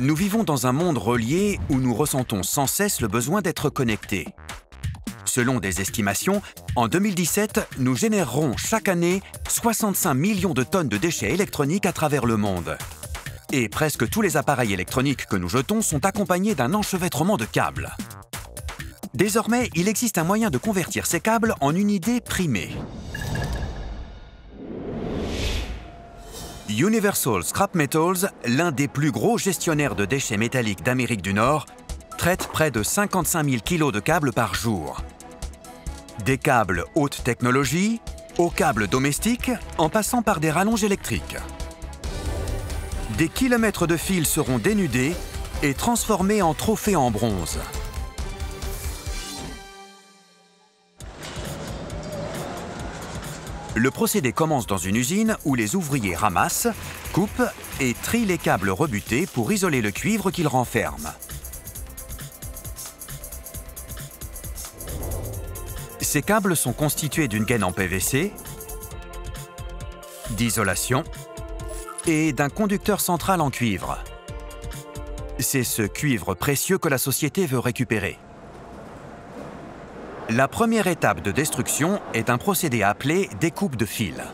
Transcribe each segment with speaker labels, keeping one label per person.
Speaker 1: Nous vivons dans un monde relié où nous ressentons sans cesse le besoin d'être connectés. Selon des estimations, en 2017, nous générerons chaque année 65 millions de tonnes de déchets électroniques à travers le monde. Et presque tous les appareils électroniques que nous jetons sont accompagnés d'un enchevêtrement de câbles. Désormais, il existe un moyen de convertir ces câbles en une idée primée. Universal Scrap Metals, l'un des plus gros gestionnaires de déchets métalliques d'Amérique du Nord, traite près de 55 000 kg de câbles par jour. Des câbles haute technologie, aux câbles domestiques, en passant par des rallonges électriques. Des kilomètres de fils seront dénudés et transformés en trophées en bronze. Le procédé commence dans une usine où les ouvriers ramassent, coupent et trient les câbles rebutés pour isoler le cuivre qu'ils renferment. Ces câbles sont constitués d'une gaine en PVC, d'isolation et d'un conducteur central en cuivre. C'est ce cuivre précieux que la société veut récupérer. La première étape de destruction est un procédé appelé découpe de fil.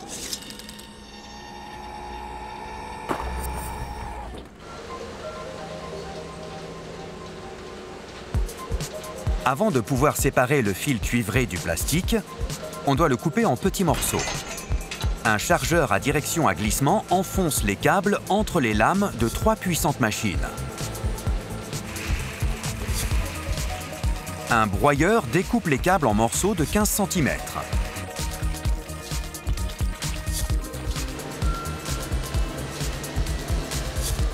Speaker 1: Avant de pouvoir séparer le fil cuivré du plastique, on doit le couper en petits morceaux. Un chargeur à direction à glissement enfonce les câbles entre les lames de trois puissantes machines. Un broyeur découpe les câbles en morceaux de 15 cm.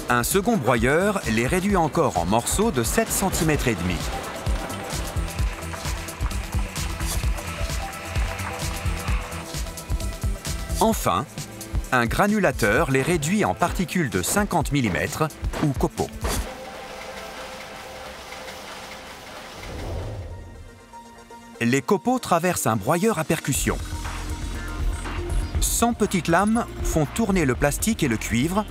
Speaker 1: Un second broyeur les réduit encore en morceaux de 7 cm et demi. Enfin, un granulateur les réduit en particules de 50 mm ou copeaux. Les copeaux traversent un broyeur à percussion. 100 petites lames font tourner le plastique et le cuivre,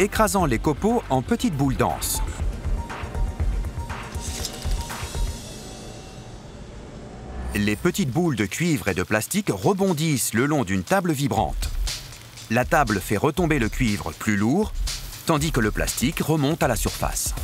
Speaker 1: écrasant les copeaux en petites boules denses. Les petites boules de cuivre et de plastique rebondissent le long d'une table vibrante. La table fait retomber le cuivre plus lourd, tandis que le plastique remonte à la surface.